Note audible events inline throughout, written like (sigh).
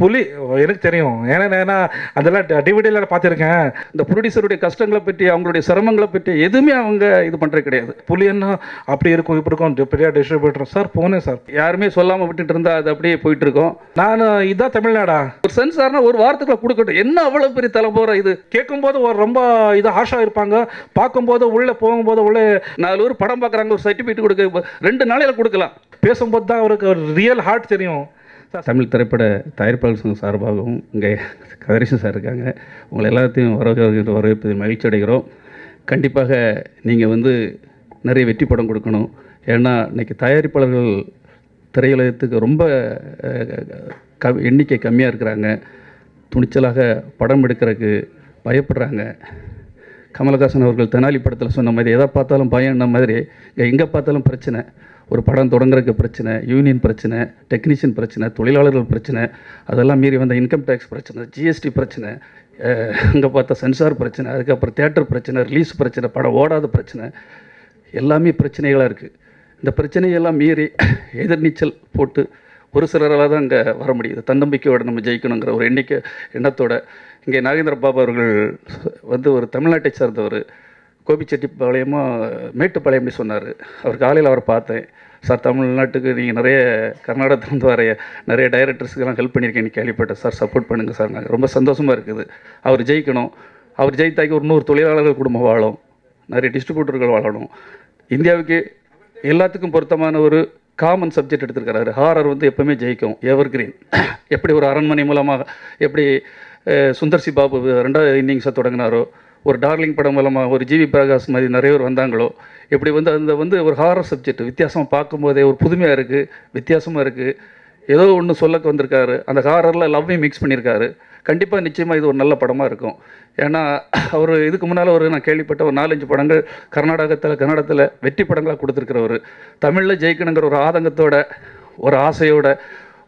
புலி எனக்கு தெரியும். ஏன்னா ஏன்னா அதெல்லாம் டிவிடியில் பார்த்துருக்கேன். இந்த ப்ரொடியூசருடைய கஷ்டங்களை பற்றி அவங்களுடைய சிரமங்களை பற்றி எதுவுமே அவங்க இது பண்ணுறது கிடையாது. புலி என்ன அப்படி இருக்கும் இப்படி இருக்கும் பெரிய டிஸ்ட்ரிபியூட்டர் சார் போனேன் சார். யாருமே சொல்லாமல் விட்டுட்டு இருந்தா அது அப்படியே போயிட்டு இருக்கோம். நான் இதான் தமிழ்நாடா. ஒரு சென்சார்னா ஒரு வாரத்துக்குள்ள கொடுக்கட்டும். என்ன அவ்வளோ பெரிய தலைமுறை இது? கேட்கும்போது ஒரு ரொம்ப இது ஆஷா இருப்பாங்க. பார்க்கும்போது உள்ளே போகும்போது உள்ளே நாலு ஒரு படம் பார்க்குறாங்க ஒரு சர்டிஃபிகேட் கொடுக்க ரெண்டு நாளையில் கொடுக்கலாம். பேசும்போது தான் அவருக்கு ஒரு ரியல் ஹார்ட் தெரியும். தமிழ் திரைப்பட தயாரிப்பாளர் சங்கம் சார்பாகவும் இங்கே கதிரேசன் சார் இருக்காங்க. உங்களை எல்லாத்தையும் வரவேற்கிற வரவேற்பதில் மகிழ்ச்சி அடைகிறோம். கண்டிப்பாக நீங்கள் வந்து நிறைய வெற்றி படம் கொடுக்கணும். ஏன்னா இன்னைக்கு தயாரிப்பாளர்கள் திரையுலகத்துக்கு ரொம்ப க எண்ணிக்கை கம்மியாக இருக்கிறாங்க. துணிச்சலாக படம் எடுக்கிறதுக்கு பயப்படுறாங்க. கமலஹாசன் அவர்கள் தெனாலி படத்தில் சொன்ன மாதிரி எதை பார்த்தாலும் பயம்ன மாதிரி? இங்கே எங்கே பார்த்தாலும் பிரச்சனை. ஒரு படம் தொடங்குறதுக்கு பிரச்சனை யூனியன் பிரச்சனை டெக்னீஷியன் பிரச்சனை தொழிலாளர்கள் பிரச்சனை அதெல்லாம் மீறி வந்த இன்கம் டேக்ஸ் பிரச்சனை ஜிஎஸ்டி பிரச்சனை அங்கே பார்த்தா சென்சார் பிரச்சனை அதுக்கப்புறம் தேட்டர் பிரச்சனை ரிலீஸ் பிரச்சனை படம் ஓடாத பிரச்சனை எல்லாமே பிரச்சனைகளாக இருக்குது இந்த பிரச்சனையெல்லாம் மீறி எதிர்நீச்சல் போட்டு ஒரு சிலரால் தான் அங்கே வர முடியுது. தன்னம்பிக்கையோடு நம்ம ஜெயிக்கணுங்கிற ஒரு எண்ணிக்கை எண்ணத்தோட இங்கே நாகேந்திர பாபு அவர்கள் வந்து ஒரு தமிழ்நாட்டை சார்ந்தவர். கோபிச்செட்டிப்பாளையமோ மேட்டுப்பாளையம்னு சொன்னார். அவர் காலையில் அவரை பார்த்தேன். சார் தமிழ்நாட்டுக்கு நீங்கள் நிறைய கர்நாடகத்துலேருந்து வர நிறைய டைரக்டர்ஸுக்கெல்லாம் ஹெல்ப் பண்ணியிருக்கேன். கேள்விப்பட்டேன். சார் சப்போர்ட் பண்ணுங்கள் சார். நாங்கள் ரொம்ப சந்தோஷமாக இருக்குது. அவர் ஜெயிக்கணும். அவர் ஜெயித்தாக்கி ஒரு நூறு தொழிலாளர்கள் குடும்பம் வாழும். நிறைய டிஸ்ட்ரிபியூட்டர்கள் வாழணும். இந்தியாவுக்கு எல்லாத்துக்கும் பொருத்தமான ஒரு காமன் சப்ஜெக்ட் எடுத்திருக்கிறாரு. ஹாரர் வந்து எப்பவுமே ஜெயிக்கும். எவர் கிரீன் எப்படி ஒரு அரண்மனை மூலமாக எப்படி சுந்தர் சி பாபு ரெண்டாவது இன்னிங்ஸை தொடங்கினாரோ ஒரு டார்லிங் படம் மூலமாக ஒரு ஜிவி பிரகாஷ் மாதிரி நிறைய பேர் வந்தாங்களோ இப்படி வந்து அந்த வந்து ஒரு ஹாரர் சப்ஜெக்ட் வித்தியாசமாக பார்க்கும்போதே ஒரு புதுமையாக இருக்குது வித்தியாசமாக இருக்குது ஏதோ ஒன்று சொல்லக்கு வந்திருக்காரு. அந்த ஹாரரில் லவ்வையும் மிக்ஸ் பண்ணியிருக்காரு. கண்டிப்பாக நிச்சயமாக இது ஒரு நல்ல படமாக இருக்கும். ஏன்னா அவர் இதுக்கு முன்னால் ஒரு நான் கேள்விப்பட்ட ஒரு நாலஞ்சு படங்கள் கர்நாடகத்தில் கன்னடத்தில் வெற்றி படங்களாக கொடுத்துருக்கிறவர். தமிழில் ஜெயிக்கணுங்கிற ஒரு ஆதங்கத்தோட ஒரு ஆசையோட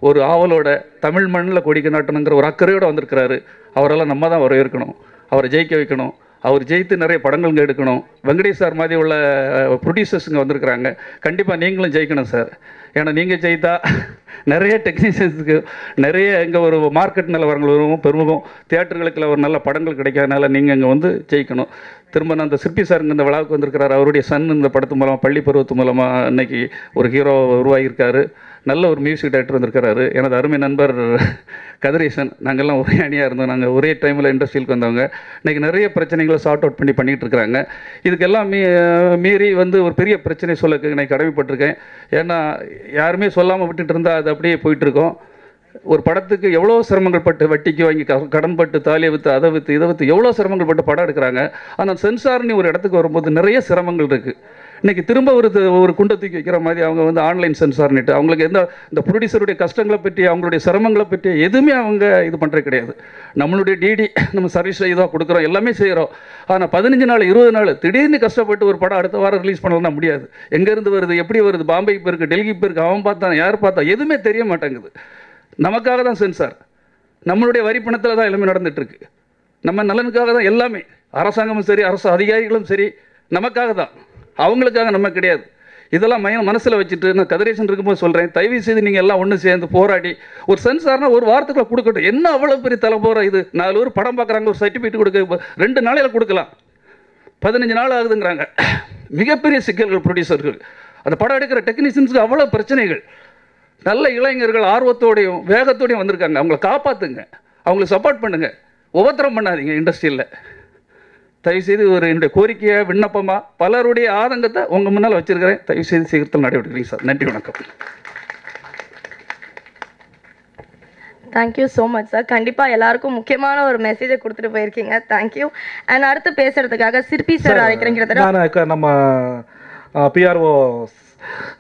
ஒரு ஆவலோட தமிழ் மண்ணில் கொடிக்க நாட்டணுங்கிற ஒரு அக்கறையோடு வந்திருக்கிறாரு. அவரெல்லாம் நம்ம தான் வரவேற்கணும். அவரை ஜெயிக்க வைக்கணும். அவர் ஜெயித்து நிறைய படங்கள் இங்கே எடுக்கணும். வெங்கடேஷ் சார் மாதிரி உள்ள ப்ரொடியூசர்ஸுங்க வந்திருக்கிறாங்க. கண்டிப்பாக நீங்களும் ஜெயிக்கணும் சார் ஏன்னா நீங்கள் ஜெயித்தா நிறைய டெக்னீஷியன்ஸுக்கு நிறைய இங்கே ஒரு மார்க்கெட் நிலவரங்கள் வரும் பெருமுகம். தியேட்டர்களுக்கு ஒரு நல்ல படங்கள் கிடைக்காதனால நீங்கள் இங்கே வந்து ஜெயிக்கணும். திரும்ப நான் அந்த சிற்பி சார் இந்த விழாவுக்கு வந்திருக்கிறார். அவருடைய சன் இந்த படத்து மூலமாக பள்ளி பருவத்து மூலமாக இன்றைக்கி ஒரு ஹீரோ உருவாகியிருக்காரு. நல்ல ஒரு மியூசிக் டைரக்டர் வந்திருக்கிறாரு. எனது அருமை நண்பர் (laughs) கதிரேசன். நாங்கள்லாம் ஒரே அணியாக இருந்தோம். நாங்கள் ஒரே டைமில் இண்டஸ்ட்ரியிலுக்கு வந்தவங்க. இன்னைக்கு நிறைய பிரச்சனைகளை சார்ட் அவுட் பண்ணி பண்ணிகிட்டு இருக்கிறாங்க. இதுக்கெல்லாம் மீ மீறி வந்து ஒரு பெரிய பிரச்சனை சொல்ல நான் கடமைப்பட்டிருக்கேன். ஏன்னா யாருமே சொல்லாமல் விட்டுட்டு இருந்தால் அது அப்படியே போயிட்டுருக்கோம் ஒரு படத்துக்கு எவ்வளோ சிரமங்கள் பட்டு வட்டிக்கு வாங்கி க- கடன் பட்டு தாலியை விற்று அதை விற்று இதை விற்று எவ்வளோ சிரமங்கள் பட்டு படம் எடுக்கிறாங்க. ஆனால் சென்சார்னு ஒரு இடத்துக்கு வரும்போது நிறைய சிரமங்கள் இருக்குது இன்றைக்கி திரும்ப ஒரு ஒரு குண்டை தூக்கி வைக்கிற மாதிரி அவங்க வந்து ஆன்லைன் சென்சார்னுட்டு அவங்களுக்கு எந்த இந்த ப்ரொடியூசருடைய கஷ்டங்களை பற்றி அவங்களுடைய சிரமங்களை பற்றி எதுவுமே அவங்க இது பண்ணுறது கிடையாது. நம்மளுடைய டிடி நம்ம சர்வீஸ் இதாக கொடுக்குறோம் எல்லாமே செய்கிறோம் ஆனால் பதினஞ்சு நாள் இருபது நாள் திடீர்னு கஷ்டப்பட்டு ஒரு படம் அடுத்த வாரம் ரிலீஸ் பண்ணலாம் முடியாது. எங்கேருந்து வருது எப்படி வருது பாம்பேக்கு போயிருக்கு டெல்லிக்கு போயிருக்கு அவன் பார்த்தான் யார் பார்த்தா எதுவுமே தெரிய மாட்டேங்குது. நமக்காக தான் சென்சார். நம்மளுடைய வரி பணத்தில் தான் எல்லாமே நடந்துட்டு நம்ம நலனுக்காக தான் எல்லாமே. அரசாங்கமும் சரி அரசு அதிகாரிகளும் சரி நமக்காக தான். அவங்களுக்காக நம்ம கிடையாது. இதெல்லாம் மையம் மனசில் வச்சுட்டு நான் கதிரேசன் இருக்கும்போது சொல்கிறேன் தயவு செய்து நீங்கள் எல்லாம் ஒன்று சேர்ந்து போராடி ஒரு சென்சார்னா ஒரு வாரத்துக்குள்ள கொடுக்கட்டும். என்ன அவ்வளோ பெரிய தலைமுறை இது? நாலு பேர் படம் பார்க்குறாங்க ஒரு சர்டிஃபிகேட் கொடுக்க ரெண்டு நாளையில் கொடுக்கலாம். பதினஞ்சு நாள் ஆகுதுங்கிறாங்க. மிகப்பெரிய சிக்கல்கள் ப்ரொடியூசர்கள் அந்த படம் எடுக்கிற டெக்னீஷியன்ஸுக்கு அவ்வளோ பிரச்சனைகள். நல்ல இளைஞர்கள் ஆர்வத்தோடையும் வேகத்தோடையும் வந்திருக்காங்க. அவங்கள காப்பாற்றுங்க அவங்கள சப்போர்ட் பண்ணுங்கள் உபத்திரம் பண்ணாதீங்க இண்டஸ்ட்ரியில் தயவுசெய்து ஒரு என்னுடைய கோரிக்கையை விண்ணப்பமாக பலருடைய ஆதங்கத்தை உங்கள் முன்னால் வச்சிருக்கிறேன். தயவுசெய்து சீக்கிரத்தில் நடவடிக்கிறீங்க சார். நன்றி வணக்கம். தேங்க்யூ ஸோ மச் சார் கண்டிப்பாக எல்லாருக்கும் முக்கியமான ஒரு மெசேஜை கொடுத்துட்டு போயிருக்கீங்க. தேங்க்யூ அண்ட் அடுத்து பேசுறதுக்காக சிற்பி சார் அழைக்கிறேன் நம்ம பிஆர்ஓ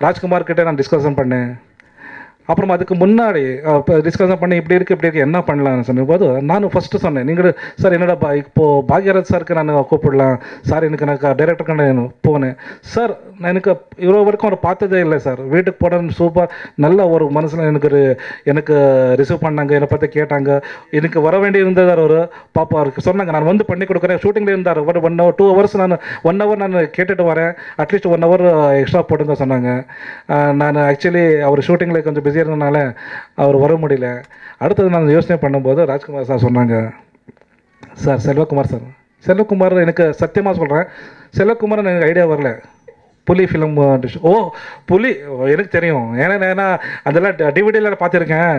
ராஜ்குமார் கிட்ட நான் டிஸ்கஷன் பண்ணேன். அப்புறம் அதுக்கு முன்னாடி டிஸ்கஷன் பண்ணி இப்படி இருக்குது இப்படி இருக்கு என்ன பண்ணலாம்னு சொன்னபோது நான் ஃபஸ்ட்டு சொன்னேன். நீங்கள் சார் என்னடா பா இப்போ பாக்யராஜ் சாருக்கு நான் கூப்பிடலாம். சார் எனக்கு எனக்கு டைரக்டருக்கு நான் போனேன். சார் நான் எனக்கு இவ்வளோ வரைக்கும் அவர் பார்த்ததே இல்லை சார் வீட்டுக்கு போனேன் சூப்பர் நல்ல ஒரு மனசில் எனக்கு ஒரு எனக்கு ரிசீவ் பண்ணாங்க என்னை பார்த்து கேட்டாங்க. எனக்கு வர வேண்டியிருந்ததார் ஒரு பாப்பா அவருக்கு சொன்னாங்க நான் வந்து பண்ணி கொடுக்குறேன். ஷூட்டிங்கில் இருந்தார். ஒரு ஒன் ஹவர் டூ ஹவர்ஸ் நான் ஒன் ஹவர் நான் கேட்டுட்டு வரேன். அட்லீஸ்ட் ஒன் ஹவர் எக்ஸ்ட்ரா போட்டுங்க சொன்னாங்க. நான் ஆக்சுவலி அவர் ஷூட்டிங்கில் கொஞ்சம் பிஸியாக இருந்தனால அவர் வர முடியல. அடுத்தது நான் யோசனை பண்ணும்போது ராஜ்குமார் சார் சொன்னாங்க. சார் செல்வகுமார் சார் செல்வகுமார் எனக்கு சத்தியமாக சொல்கிறேன் செல்வகுமார் எனக்கு ஐடியா வரல. புலி ஃபிலிம் ஓ புலி ஓ, எனக்கு தெரியும். ஏன்னா ஏன்னா அதெல்லாம் டிவிடியில் பார்த்துருக்கேன்.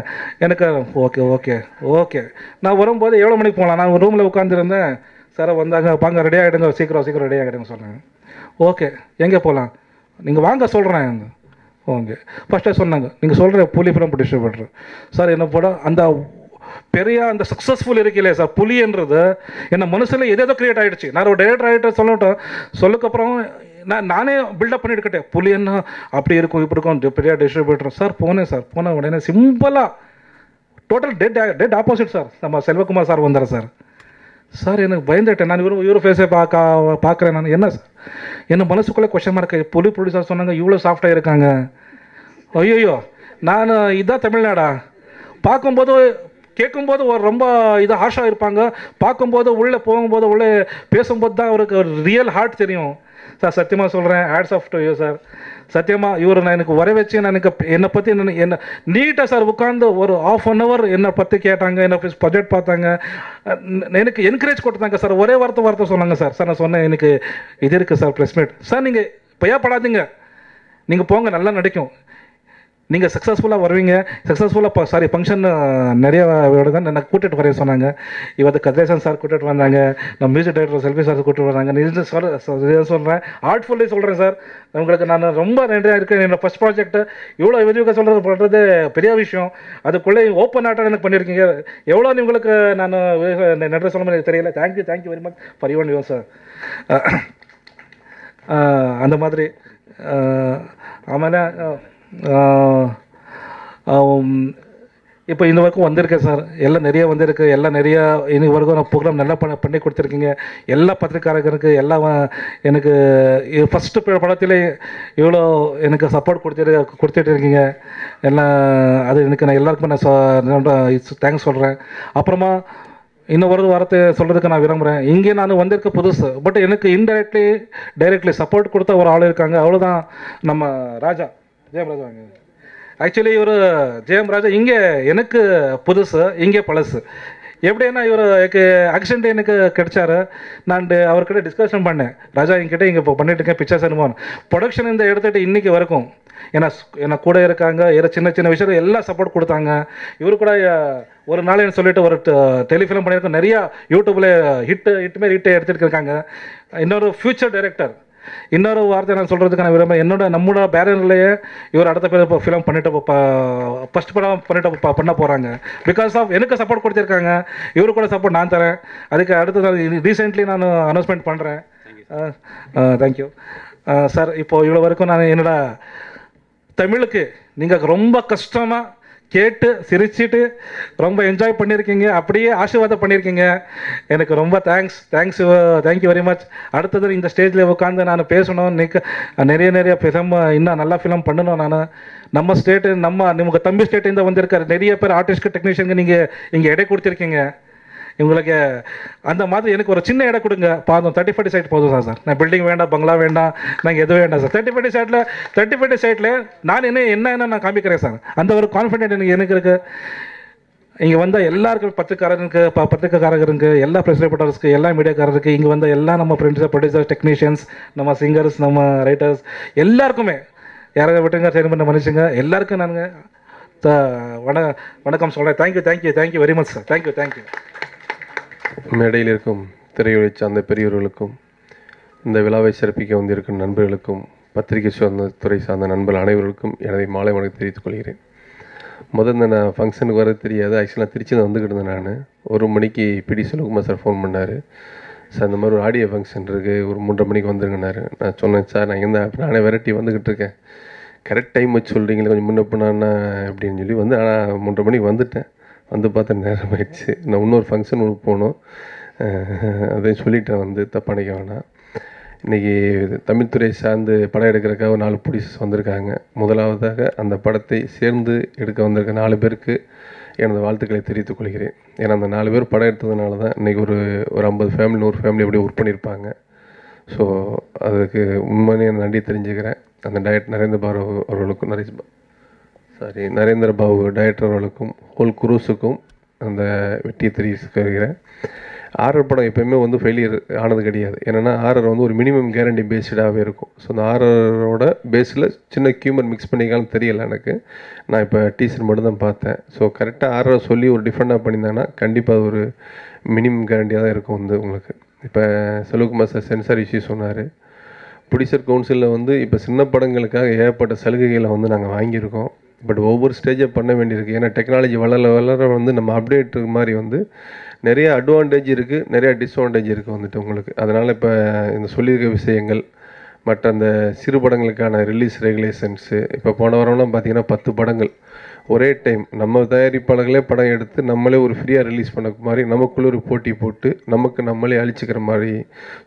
எனக்கு ஓகே ஓகே ஓகே நான் வரும்போது எவ்வளோ மணிக்கு போகலாம்? நான் ரூமில் உட்காந்துருந்தேன் சார் வந்தாங்க. வாங்க ரெடி ஆகிடுங்க. சீக்கிரம் சீக்கிரம் ரெடி ஆகிடுங்க சொன்னேன் ஓகே எங்கே போகலாம்? நீங்கள் வாங்க சொல்கிறேன் ஓகே. ஃபஸ்ட்டே சொன்னாங்க நீங்கள் சொல்கிற புலி ஃபிலிம் டிஸ்ட்ரிபியூட்டர் சார் என்ன போட அந்த பெரிய அந்த சக்ஸஸ்ஃபுல் இருக்கலையே சார் புலின்றது என்ன மனசில் எதேதோ கிரியேட் ஆகிடுச்சு நான் ஒரு டைரக்டர் ஆகிட்டு சொல்லட்டும் சொல்லுக்கப்புறம் நான் நானே பில்டப் பண்ணிட்டுக்கிட்டேன் புலி என்ன அப்படி இருக்கும் இப்படி இருக்கும் பெரிய டிஸ்ட்ரிபியூட்டர் சார் போனேன் சார் போன உடனே சிம்பிளாக total dead dead opposite sir நம்ம செல்வகுமார் சார் வந்தார் சார் சார் எனக்கு பயந்துட்டேன். நான் இவரும் இவரும் ஃபேஸை பார்க்க பார்க்குறேன் நான். என்ன சார்? என்ன மனசுக்குள்ளே கொஷன் மார்க்கு புலி ப்ரொடியூசர் சொன்னாங்க இவ்வளோ சாஃப்டாக இருக்காங்க. ஐயோயோ நான் இதான் தமிழ்நாடா? பார்க்கும்போது கேட்கும்போது ஒரு ரொம்ப இதாக ஹாஷாக இருப்பாங்க. பார்க்கும்போது உள்ளே போகும்போது உள்ளே பேசும்போது தான் அவருக்கு ஒரு ரியல் ஹார்ட் தெரியும். சார் சத்தியமாக சொல்கிறேன் hats off to you sir. சத்தியமாக இவர் நான் எனக்கு வர வச்சு நான் எனக்கு என்னை பற்றி என்ன என்ன நீட்டாக சார் உட்காந்து ஒரு ஆஃப் அன் ஹவர் என்னை பற்றி கேட்டாங்க என்னை பட்ஜெட் பார்த்தாங்க. எனக்கு என்கரேஜ் கொடுத்தாங்க சார். ஒரே வார்த்தை வார்த்தை சொன்னாங்க சார். சார் நான் சொன்னேன் எனக்கு இது இருக்குது சார் ப்ரெஸ் மீட் சார் நீங்கள் பயப்படாதீங்க. நீங்கள் போங்க நல்லா நடிக்கும். நீங்கள் சக்ஸஸ்ஃபுல்லாக வருவீங்க. சக்ஸஸ்ஃபுல்லாக சாரி ஃபங்க்ஷன் நிறைய நான் கூட்டிகிட்டு வரைய சொன்னாங்க. இவத்து கதேசன் சார் கூட்டிகிட்டு வந்தாங்க. நம்ம மியூசிக் டைரக்டர் செல்வி சார் கூட்டிகிட்டு வராங்க நிஜம் சொல்ல சொல்கிறேன் ஆர்ட்ஃபுல்லி சொல்கிறேன் சார் உங்களுக்கு நான் ரொம்ப நன்றியாக இருக்கேன். என்னோட ஃபஸ்ட் ப்ராஜெக்ட் இவ்வளோ எதுவாக சொல்கிறது பண்ணுறது பெரிய விஷயம். அதுக்குள்ளே ஓப்பன் ஆட்டாக எனக்கு பண்ணியிருக்கீங்க எவ்வளோ உங்களுக்கு நான் நன்றி சொல்ல எனக்கு தெரியல. Thank you thank you very much for sir அந்த மாதிரி ஆமாம் இப்போ இந்த வரைக்கும் வந்திருக்கேன் சார். எல்லாம் நிறைய வந்திருக்கு. எல்லாம் நிறையா இன்னைக்கு வரைக்கும் நான் ப்ரோக்ராம் நல்லா பண்ண பண்ணி கொடுத்துருக்கீங்க. எல்லா பத்திரிக்காரர்களுக்கு எல்லாம் எனக்கு ஃபஸ்ட்டு படத்திலே இவ்வளோ எனக்கு சப்போர்ட் கொடுத்துட்டு கொடுத்துட்டு இருக்கீங்க எல்லாம் அது எனக்கு நான் எல்லாருக்குமே நான் தேங்க்ஸ் சொல்கிறேன் அப்புறமா இன்னும் ஒரு வாரத்தை சொல்கிறதுக்கு நான் விரும்புகிறேன் இங்கே நான் வந்திருக்க புதுசு பட் எனக்கு இன்டைரக்ட்லி டைரக்ட்லி சப்போர்ட் கொடுத்த ஒரு ஆள் இருக்காங்க. அவ்வளோதான் நம்ம ராஜா. ஜெயம் ராஜா ஆக்சுவலி இவர் ஜெயம் ராஜா இங்கே எனக்கு புதுசு இங்கே பழசு. எப்படின்னா இவர் எனக்கு ஆக்சிடென்ட் எனக்கு கிடைச்சாரு. நான் அவர்கிட்ட டிஸ்கஷன் பண்ணேன். ராஜா என்கிட்ட இங்கே இப்போ பண்ணிட்டு இருக்கேன் பிக்சர்ஸ் அனுபவம் ப்ரொடக்ஷன் இந்த எடுத்துகிட்டு இன்றைக்கி வரைக்கும் ஏன்னா ஸ்- என்ன கூட இருக்காங்க ஏற சின்ன சின்ன விஷயத்தில் எல்லாம் சப்போர்ட் கொடுத்தாங்க. இவர் கூட ஒரு நாள் என்ன சொல்லிட்டு ஒரு டெலிஃபிலம் பண்ணியிருக்கோம் நிறையா யூடியூப்பில் ஹிட்டு ஹிட் மாரி ஹிட்டு எடுத்துகிட்டு இருக்காங்க. இன்னொரு ஃப்யூச்சர் டைரக்டர் இன்னொரு வார்த்தை நான் சொல்கிறதுக்கு நான் விரும்புகிறேன் என்னோட நம்மளோட பேரன்லேயே இவர் அடுத்த பேர் இப்போ ஃபிலிம் பண்ணிட்டு ஃபஸ்ட் படம் பண்ணிட்டு பண்ண போகிறாங்க பிகாஸ் ஆஃப் எனக்கு சப்போர்ட் கொடுத்துருக்காங்க. இவரு கூட சப்போர்ட் நான் தரேன். அதுக்கு அடுத்து நான் ரீசெண்ட்லி நான் அனௌன்ஸ்மெண்ட் பண்ணுறேன் தேங்க்யூ சார் இப்போ இவ்வளோ வரைக்கும் நான் என்னோட தமிழுக்கு நீங்கள் ரொம்ப கஷ்டமாக கேட்டு சிரிச்சுட்டு ரொம்ப என்ஜாய் பண்ணியிருக்கீங்க அப்படியே ஆசீர்வாதம் பண்ணியிருக்கீங்க எனக்கு ரொம்ப thanks thanks thank you very much அடுத்தது இந்த ஸ்டேஜில் உட்காந்து நான் பேசணும் நிக்க நிறைய நிறைய ஃபிலம் இன்னும் நல்லா ஃபிலம் பண்ணணும் நான். நம்ம ஸ்டேட்டு நம்ம நமக்கு தம்பி ஸ்டேட்டில் வந்திருக்காரு. நிறைய பேர் ஆர்டிஸ்ட்க்கு டெக்னீஷியனுக்கு நீங்கள் இங்கே எடை கொடுத்துருக்கீங்க. இவங்களுக்கு அந்த மாதிரி எனக்கு ஒரு சின்ன இடம் கொடுங்க. பாதம் தேர்ட்டி ஃபார்ட்டி சைட் போதும் சார் சார் நான் பில்டிங் வேண்டாம் பங்களா வேண்டாம் நாங்கள் எதுவும் வேண்டாம் சார் தேர்ட்டி ஃபார்ட்டி சைட்டில் தேர்ட்டி ஃபார்ட்டி சைட்டில் நான் என்ன என்ன என்ன நான் காமிக்கிறேன் சார் அந்த ஒரு கான்ஃபிடென்ட் எனக்கு எனக்கு இருக்குது இங்கே வந்த எல்லாருக்கும் பத்திரிக்காரருக்கு ப பத்திரிக்கைக்காரருக்கு எல்லா ப்ரெஸ் ரிப்போர்ட்டர்ஸ்க்கு எல்லா மீடியாக்காரருக்கு இங்கே வந்த எல்லா நம்ம ஃப்ரெண்ட்ஸு ப்ரொடியூசர்ஸ் டெக்னீஷியன்ஸ் நம்ம சிங்கர்ஸ் நம்ம ரைட்டர்ஸ் எல்லாருக்குமே யாராவது விட்டுங்க சரி பண்ண மனுஷங்க எல்லாருக்கும் நானுங்க த வண வணக்கம் சொல்கிறேன் thank you thank you thank you very much sir thank you thank you மேடையில் இருக்கும் திரையுலை சார்ந்த பெரியவர்களுக்கும் இந்த விழாவை சிறப்பிக்க வந்திருக்கும் நண்பர்களுக்கும் பத்திரிகை சார்ந்த துறை சார்ந்த நண்பர் அனைவருக்கும் எனது மாலை வணக்கம் தெரிவித்துக் கொள்கிறேன். முதல்ல நான் ஃபங்க்ஷனுக்கு வர தெரியாது. ஆக்சுவலாக திருச்சியில் தான் வந்துக்கிட்டு இருந்தேன் நான். ஒரு மணிக்கு பிடி செல்வகுமார் சார் ஃபோன் பண்ணார். சார் இந்த மாதிரி ஒரு ஆடியோ ஃபங்க்ஷன் இருக்குது ஒரு மூன்றரை மணிக்கு வந்துருங்கனாரு நான் சொன்னேன் சார் நான் இங்கே நானே வெரைட்டி வந்துக்கிட்டு இருக்கேன். கரெக்ட் டைம் வச்சு சொல்கிறீங்களே கொஞ்சம் முன்ன பண்ணான்னா அப்படின்னு சொல்லி வந்து ஆனால் மூன்றரை மணிக்கு வந்துட்டேன். வந்து பார்த்தா நேரம் ஆயிடுச்சு நான் இன்னொரு ஃபங்க்ஷன் ஒன்று போகணும் அதையும் சொல்லிட்டேன் வந்து தப்பானிக்க வேணாம். இன்றைக்கி தமிழ்துறை சார்ந்து படம் எடுக்கிறதுக்காக நாலு ப்ரொடியூசர்ஸ் வந்திருக்காங்க. முதலாவதாக அந்த படத்தை சேர்ந்து எடுக்க வந்திருக்க நாலு பேருக்கு எனது வாழ்த்துக்களை தெரிவித்துக் கொள்கிறேன். ஏன்னா அந்த நாலு பேர் படம் எடுத்ததுனால தான் இன்றைக்கி ஒரு ஒரு ஐம்பது ஃபேமிலி நூறு ஃபேமிலி அப்படியே ஒர்க் பண்ணியிருப்பாங்க. ஸோ அதுக்கு உண்மையிலே நன்றி தெரிஞ்சுக்கிறேன். அந்த டயட் நரேந்திர பாரவ் அவர்களுக்கும் நரேஷ் சாரி நரேந்திர பாபு டைரக்டர் அவர்களுக்கும் ஹோல் குரூஸுக்கும் அந்த வெற்றியை தெரிவிக்கிறேன் ஆர்ஆர் படம் எப்பயுமே வந்து ஃபெயிலியர் ஆனது கிடையாது. என்னென்னா ஆர்ஆர் வந்து ஒரு மினிமம் கேரண்டி பேஸ்டாகவே இருக்கும். ஸோ அந்த ஆர்ஆரோட பேஸில் சின்ன கியூமர் மிக்ஸ் பண்ணிக்கலாம் தெரியல எனக்கு. நான் இப்போ டீசர் மட்டும் தான் பார்த்தேன் ஸோ கரெக்டாக ஆர்ஆர் சொல்லி ஒரு டிஃப்ரெண்ட்டாக பண்ணியிருந்தாங்கன்னா கண்டிப்பாக ஒரு மினிமம் கேரண்டியாக தான் இருக்கும் வந்து உங்களுக்கு. இப்போ செல்வகுமார் சார் சென்சார் இஷ்யூ சொன்னார். ப்ரொடியூசர் கவுன்சிலில் வந்து இப்போ சின்ன படங்களுக்காக ஏகப்பட்ட சலுகைகளை வந்து நாங்கள் வாங்கியிருக்கோம். பட் ஒவ்வொரு ஸ்டேஜை பண்ண வேண்டியிருக்கு. ஏன்னா டெக்னாலஜி வளர வளர வந்து நம்ம அப்டேட் மாதிரி வந்து நிறைய அட்வான்டேஜ் இருக்குது நிறைய டிஸ்அட்வான்டேஜ் இருக்குது வந்துட்டு உங்களுக்கு. அதனால் இப்போ இந்த சொல்லியிருக்க விஷயங்கள் மற்ற அந்த சிறு படங்களுக்கான ரிலீஸ் ரெகுலேஷன்ஸு இப்போ போன வாரம்லாம் பார்த்தீங்கன்னா பத்து படங்கள். ஒரே டைம் நம்ம தயாரிப்பாளர்களே படம் எடுத்து நம்மளே ஒரு ஃப்ரீயாக ரிலீஸ் பண்ண மாதிரி நமக்குள்ள ஒரு போட்டி போட்டு நமக்கு நம்மளே அழிச்சிக்கிற மாதிரி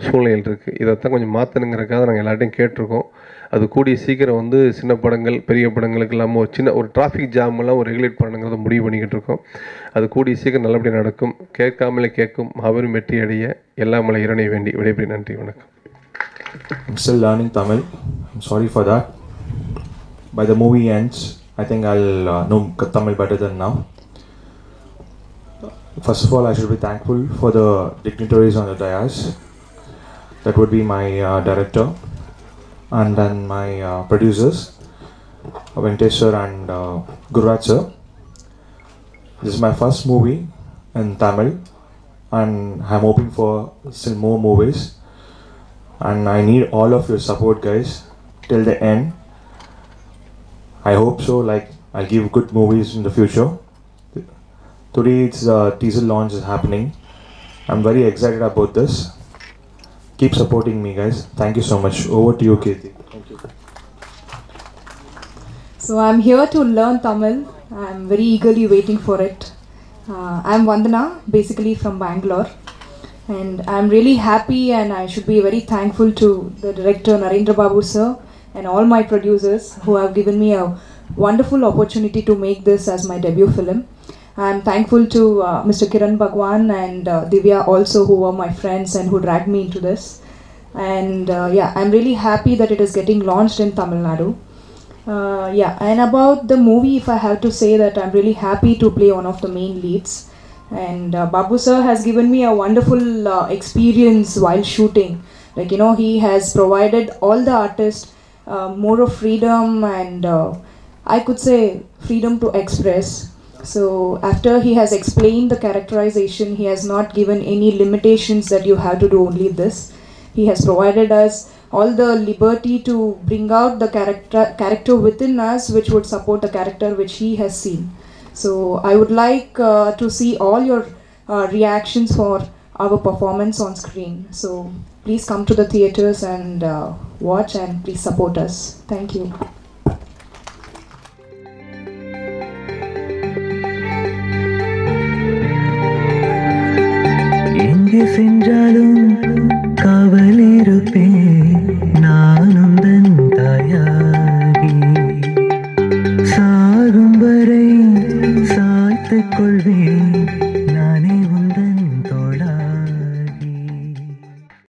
சூழ்நிலைகள் இருக்குது இதைத்தான் கொஞ்சம் மாற்றணுங்கிறக்காக நாங்கள் எல்லார்ட்டையும் கேட்டிருக்கோம். அது கூடிய சீக்கிரம் வந்து சின்ன படங்கள் பெரிய படங்களுக்கு இல்லாமல் ஒரு சின்ன ஒரு டிராஃபிக் ஜாமெல்லாம் ஒரு ரெகுலேட் பண்ணுங்கிறத முடிவு பண்ணிக்கிட்டு இருக்கோம் அது கூடிய சீக்கிரம் நல்லபடியாக நடக்கும் கேட்காமலே கேட்கும் மாபெரும் வெற்றி அடைய எல்லாமலை இரணை வேண்டி விடைபெறி நன்றி வணக்கம் I'm still learning Tamil. I'm sorry for that. By the movie ends, I think I'll uh, know K- Tamil better than now. First of all, I should be thankful for the dignitaries on the dais. That would be my uh, director and then my uh, producers, Venkatesh and uh, sir. This is my first movie in Tamil and I'm hoping for still more movies and I need all of your support, guys, till the end. I hope so. Like I'll give good movies in the future. Today, it's uh, teaser launch is happening. I'm very excited about this. Keep supporting me, guys. Thank you so much. Over to you, Kirti. Thank you. So I'm here to learn Tamil. I'm very eagerly waiting for it. Uh, I'm Vandana, basically from Bangalore, and I'm really happy and I should be very thankful to the director Narendra Babu sir and all my producers who have given me a wonderful opportunity to make this as my debut film. I'm thankful to uh, Mr. Kiran Bhagwan and uh, Divya also who were my friends and who dragged me into this. And uh, yeah, I'm really happy that it is getting launched in Tamil Nadu. Uh, yeah, and about the movie, if I have to say that I'm really happy to play one of the main leads. And uh, Babu sir has given me a wonderful uh, experience while shooting. Like, you know, he has provided all the artists more of freedom and I could say freedom to express. So, after he has explained the characterization, he has not given any limitations that you have to do only this. He has provided us all the liberty to bring out the character character within us which would support the character which he has seen. So i would like uh, to see all your uh, reactions for our performance on screen. So please come to the theaters and uh, watch and please support us. Thank you எங்கே சென்றாலும் காவல் இருப்பேன்